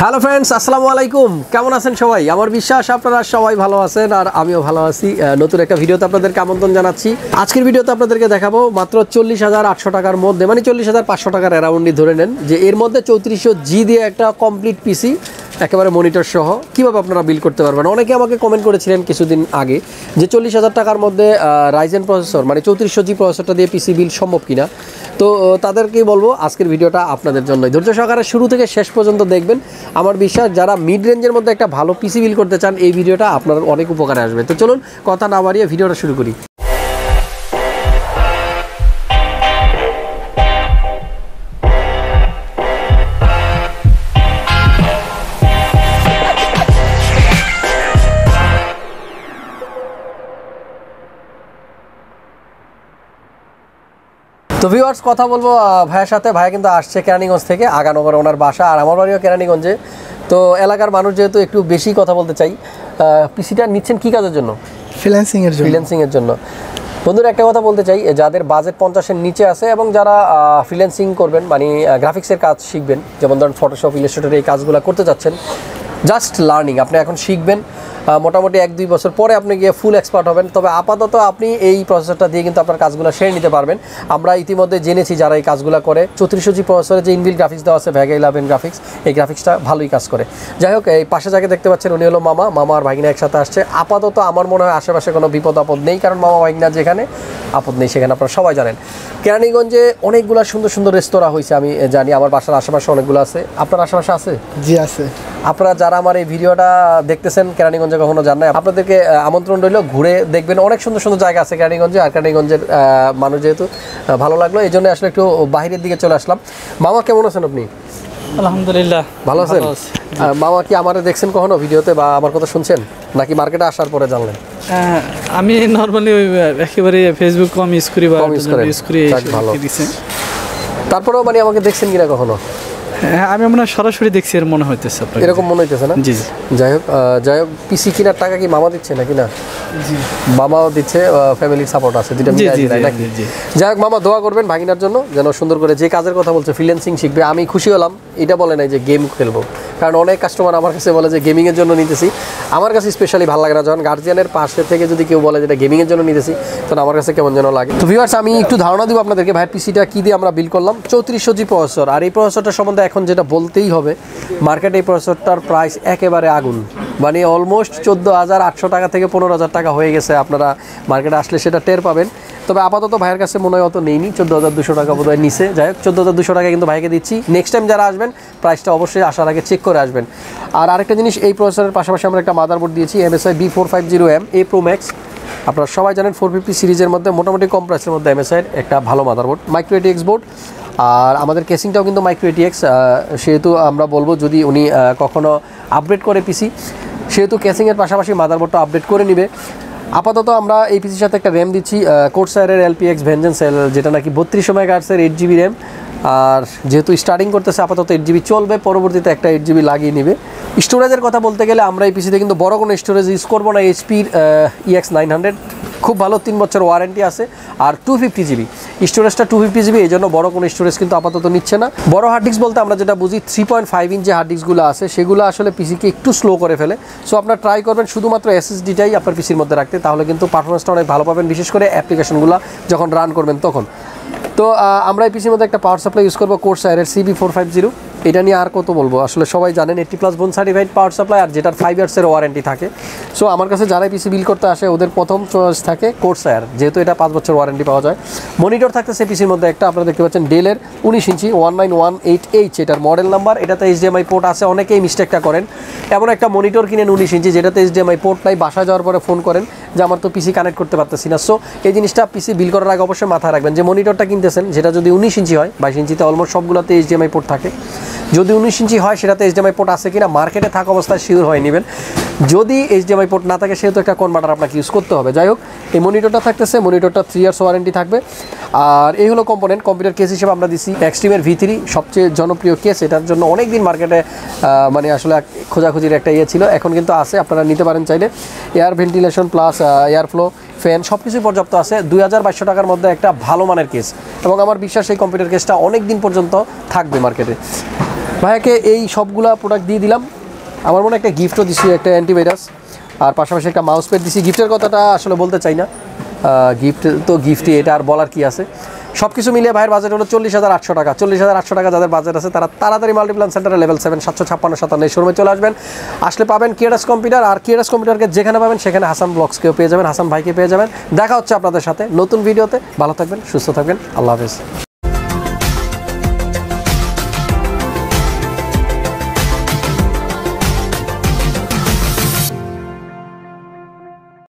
Hello friends আসসালামু আলাইকুম কেমন আছেন সবাই? আমার বিশ্বাস আপনারা সবাই ভালো আছেন আর আমিও ভালো আছি। নতুন একটা ভিডিওতে আপনাদেরকে আমন্ত্রণ জানাচ্ছি। আজকের ভিডিওতে আপনাদেরকে দেখাবো মাত্র চল্লিশ হাজার আটশো টাকার মধ্যে মানে চল্লিশ হাজার পাঁচশো টাকার অ্যারাউন্ডই ধরে নেন, যে এর মধ্যে চৌত্রিশশো জি দিয়ে একটা কমপ্লিট পিসি একেবারে মনিটর সহ, কীভাবে আপনারা বিল করতে পারবেন? অনেকে আমাকে কমেন্ট করেছিলেন কিছুদিন আগে যে চল্লিশ হাজার টাকার মধ্যে রাইজেন প্রসেসর মানে চৌত্রিশশো জি প্রসেসরটা দিয়ে পিসি বিল সম্ভব কিনা? তো তাদেরকেই বলব, আজকের ভিডিওটা আপনাদের জন্যই। ধৈর্য সহকারে শুরু থেকে শেষ পর্যন্ত দেখবেন। আমার বিশ্বাস, যারা মিড রেঞ্জের মধ্যে একটা ভালো পিসি বিল করতে চান, এই ভিডিওটা আপনার অনেক উপকারে আসবে। তো চলুন, কথা না বাড়িয়ে ভিডিওটা শুরু করি। তো ভিউয়ার্স কথা বলব ভাইয়ের সাথে। ভাইয়া কিন্তু আসছে কেরানীগঞ্জ থেকে আগানগর ওনার বাসা আর আমার বাড়িও কেরানীগঞ্জে। তো এলাকার মানুষ যেহেতু একটু বেশি কথা বলতে চাই পিসিটা নিচ্ছেন কি কাজের জন্য? ফ্রিল্যান্সিং এর জন্য। ফ্রিল্যান্সিং এর জন্য। বন্ধুরা একটা কথা বলতে চাই যাদের বাজেট পঞ্চাশের নিচে আছে এবং যারা ফ্রিল্যান্সিং করবেন মানে গ্রাফিক্সের কাজ শিখবেন যেমন ধরেন ফটোশপ ইলাস্ট্রেটর এই কাজগুলো করতে যাচ্ছেন জাস্ট লার্নিং আপনি এখন শিখবেন। মোটামুটি এক দুই বছর পরে আপনি গিয়ে ফুল এক্সপার্ট হবেন। তবে আপাতত আপনি এই প্রসেসরটা দিয়ে কিন্তু আপনার কাজগুলো সেরে নিতে পারবেন। আমরা ইতিমধ্যে জেনেছি যারা এই কাজগুলো করে। চৌত্রিশশো জি প্রসেসরে যে ইনবিল গ্রাফিক্স দেওয়া আছে ভ্যাগা ইলেভেন গ্রাফিক্স এই গ্রাফিক্সটা ভালোই কাজ করে। যাই হোক, এই পাশে যাকে দেখতে পাচ্ছেন, উনি হলো মামা। মামা আর ভাগিনা একসাথে আসছে। আপাতত আমার মনে হয় আশেপাশে কোনো বিপদ আপদ নেই, কারণ মামা ভাগিনা যেখানে আপদ নেই সেখানে আপনারা সবাই জানেন। কেরানীগঞ্জে অনেকগুলো সুন্দর সুন্দর রেস্তোরাঁ হয়েছে আমি জানি। আমার বাসার আশেপাশে অনেকগুলো আছে। আপনার আশেপাশে আছে? জি আছে। আপনারা যারা আমার এই ভিডিওটা দেখতেছেন কেরানীগঞ্জে কখনো যান না আপনাদেরকে আমন্ত্রণ রইল। ঘুরে দেখবেন অনেক সুন্দর সুন্দর জায়গা আছে কেরানীগঞ্জে আর কেরানীগঞ্জের মানুষ যেহেতু ভালো লাগল। এই জন্য আসলে একটু বাইরের দিকে চলে আসলাম। মামা কেমন আছেন আপনি? আলহামদুলিল্লাহ ভালো আছেন? মামা কি আমারে দেখছেন কখনো ভিডিওতে বা আমার কথা শুনছেন? নাকি মার্কেটে আসার পরে জানলেন? আমি নর্মালি একেবারে ফেসবুক কম ইউজ করি বা। ইউজ করি তারপরেও মানে আমাকে দেখছেন কিনা কখনো? হ্যাঁ, আমি মনে হয় সরাসরি দেখছি এর মনে হইতেছে এরকম মনে হইতেছে না? জি জি। যাই হোক যাই হোক পিসি কিনার টাকা কি মামা দিচ্ছে নাকি না? মামাও দিচ্ছে ফ্যামিলির সাপোর্ট আছে নাকি। যাই হোক মামা দোয়া করবেন ভাগিনার জন্য যেন সুন্দর করে যে কাজের কথা বলছে ফ্রিল্যান্সিং শিখবে। আমি খুশি হলাম এটা বলে নাই যে গেম খেলব। কারণ অনেক কাস্টমার আমার কাছে বলে যে গেমিংয়ের জন্য নিতেছি। আমার কাছে স্পেশালি ভালো লাগে না যখন গার্জিয়ানের পাশে থেকে যদি কেউ বলে যেটা গেমিংয়ের জন্য নিতেছি তখন আমার কাছে কেমন যেন লাগে। তো ভিউয়ার্স আমি একটু ধারণা দিব আপনাদেরকে ভাই পিসিটা কী দিয়ে আমরা বিল করলাম? চৌত্রিশশো জি প্রসেসর আর এই প্রসেসরটা সম্বন্ধে এখন যেটা বলতেই হবে মার্কেটে এই প্রসেসরটার প্রাইস একেবারে আগুন। মানে অলমোস্ট চোদ্দ হাজার আটশো টাকা থেকে পনেরো হাজার টাকা হয়ে গেছে আপনারা মার্কেটে আসলে সেটা টের পাবেন। তবে আপাতত ভাইয়ের কাছে মনে হয় অত নেইনি চোদ্দ হাজার দুশো টাকা বোধ হয় নিচে যাই হোক চোদ্দ হাজার দুশো টাকা কিন্তু ভাইকে দিচ্ছি। নেক্সট টাইম যারা আসবেন প্রাইসটা অবশ্যই আসার আগে চেক করে আসবেন। আর আরেকটা জিনিস এই প্রসেসরের পাশাপাশি আমরা একটা মাদারবোর্ড দিয়েছি MSI B four five zero M A pro max আপনারা সবাই জানেন ফোর ফিফটি সিরিজের মধ্যে মোটামুটি কম প্রাইসের মধ্যে এমএসআই একটা ভালো মাদারবোর্ড মাইক্রো এটিএক্স বোর্ড আর আমাদের কেসিংটাও কিন্তু মাইক্রো এটিএক্স সেহেতু আমরা বলব যদি উনি আহ, কখনো আপডেট করে পিসি সেহেতু ক্যাসিংয়ের পাশাপাশি মাদারবোর্ডটা আপডেট করে নিবে। আপাতত আমরা এই পিসির সাথে একটা র্যাম দিচ্ছি কোর্সারের এলপিএক্স ভেঞ্জেন্স এল যেটা নাকি বত্রিশ সময় মেগাহার্সের এইট জিবি র্যাম আর যেহেতু স্টার্টিং করতেছে, আপাতত এইট জিবি চলবে, পরবর্তীতে একটা এইট জিবি লাগিয়ে নিবে। স্টোরেজের কথা বলতে গেলে আমরা এই পিসিতে কিন্তু বড় কোনো স্টোরেজ ইউজ করব না। এইচপির ইএক্স নাইন হান্ড্রেড খুব ভালো তিন বছর ওয়ারেন্টি আছে আর টু ফিফটি জিবি স্টোরেজটা টু ফিফটি জিবি এই জন্য বড় কোনো স্টোরেজ কিন্তু আপাতত নিচ্ছে না। বড় হার্ড ডিস্ক বলতে আমরা যেটা বুঝি three point five inch hard ডিস্কগুলো আছে, সেগুলো আসলে পিসিকে একটু স্লো করে ফেলে। সো আপনার ট্রাই করবেন শুধুমাত্র এসএসডিটাই আপনার পিসির মধ্যে রাখতে, তাহলে কিন্তু পারফরমেন্সটা অনেক ভালো পাবেন, বিশেষ করে অ্যাপ্লিকেশনগুলো যখন রান করবেন তখন। তো আমরা এই পিসির মধ্যে একটা পাওয়ার সাপ্লাই ইউজ করব কোর্স আয়ারের সিবি ফোর ফাইভ জিরো এটা নিয়ে আর কত বলব? আসলে সবাই জানেন eighty plus bronze certified power supply আর যেটার ফাইভ ইয়ার্সের ওয়ারেন্টি থাকে। সো আমার কাছে যারাই পিসি বিল করতে আসে, ওদের প্রথম চয়েস থাকে কোর্স আয়ার যেহেতু এটা পাঁচ বছর ওয়ারেন্টি পাওয়া যায়। মনিটর থাকতেছে পিসির মধ্যে একটা, আপনারা দেখতে পাচ্ছেন ডেলের উনিশ ইঞ্চি one nine one eight H এটার মডেল নাম্বার এটাতে এইচডিএমআই পোর্ট আছে, অনেকেই মিস্টেকটা করেন। এমন একটা মনিটর কিনেন উনিশ ইঞ্চি, যেটাতে এইচডিএমআই পোর্ট নাই, বাসায় যাওয়ার পরে ফোন করেন। যে আমার তো পিসি কানেক্ট করতে পারতেছি না। সো এই জিনিসটা পিসি বিল করার আগে অবশ্যই মাথায় রাখবেন যে মনিটরটা কিনতেছেন, যেটা যদি উনিশ ইঞ্চি হয়, বাইশ ইঞ্চিতে অলমোস্ট সবগুলোতে এইচডিএমআই পোর্ট থাকে। যদি উনিশ ইঞ্চি হয়, সেটাতে এইচডিএমআই পোর্ট আছে কিনা মার্কেটে থাকা অবস্থায় শিওর হয়ে নেবেন। যদি এইচডিএমআই পোর্ট না থাকে, সেহেতু একটা কনভার্টার আপনাকে ইউজ করতে হবে। যাই হোক এই মনিটরটা থাকতেছে মনিটরটা থ্রি ইয়ার্স ওয়ারেন্টি থাকবে। আর এই হলো কম্পোনেন্ট কম্পিউটার কেস হিসেবে আমরা দিছি এক্সট্রিমের ভি থ্রি সবচেয়ে জনপ্রিয় কেস এটার জন্য অনেক দিন মার্কেটে মানে আসলে খোঁজাখুঁজির একটা ইয়ে ছিল, এখন কিন্তু আছে, আপনারা নিতে পারেন চাইলে। Air ventilation plus air flow fan সব কিছুই পর্যাপ্ত আছে। দুই হাজার বাইশশো টাকার মধ্যে একটা ভালো মানের কেস এবং আমার বিশ্বাস, এই কম্পিউটার কেসটা অনেক দিন পর্যন্ত থাকবে মার্কেটে ভাইয়াকে এই সবগুলা প্রোডাক্ট দিয়ে দিলাম। আমার মনে একটা গিফটও দিছি, একটা অ্যান্টিভাইরাস আর পাশাপাশি একটা মাউস প্যাড দিছি। গিফটের কথাটা আসলে বলতে চাই না। গিফট তো গিফটই এটা আর বলার কি আছে? সব কিছু মিলিয়ে ভাইয়ের বাজেট হলো চল্লিশ হাজার আটশো টাকা। চল্লিশ হাজার আটশো টাকা যাদের বাজেট আছে, তারা তাড়াতাড়ি মাল্টিপ্লান সেন্টারে লেভেল সেভেন সাতশো ছাপ্পান্ন, সাতান্ন এই শোরুমে চলে আসবেন। আসলে পাবেন কিয়ারাস কম্পিউটার আর কিয়ারাস কম্পিউটারকে যেখানে পাবেন, সেখানে হাসান ব্লগসকেও পেয়ে যাবেন হাসান ভাইকে পেয়ে যাবেন। দেখা হচ্ছে আপনাদের সাথে নতুন ভিডিওতে ভালো থাকবেন, সুস্থ থাকবেন। আল্লাহ হাফিজ।